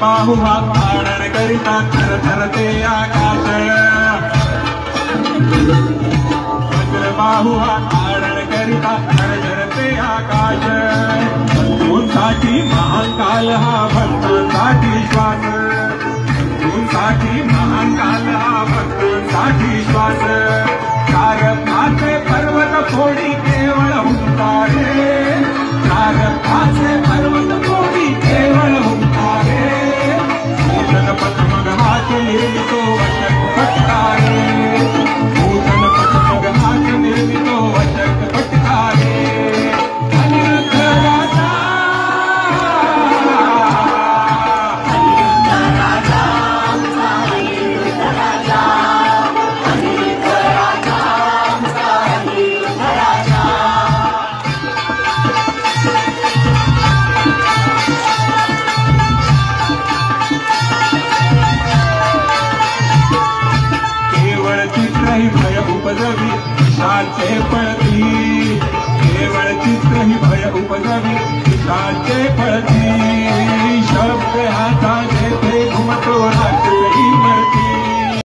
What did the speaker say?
बाहु हात आडण करिता थर थरते आकाश। वज्र हात आडण करिता थर थरते आकाश। भक्तोंसाठी महाकाल हा भक्तांसाठी श्वास you. उपजवी विषाचे पळती केवळ चित्र ही भय उपजवी विषाचे पळती